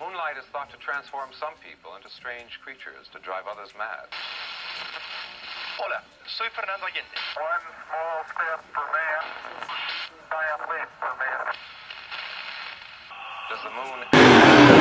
Moonlight is thought to transform some people into strange creatures to drive others mad. Hola, soy Fernando Allende. One small step for man, giant leap for man. Does the moon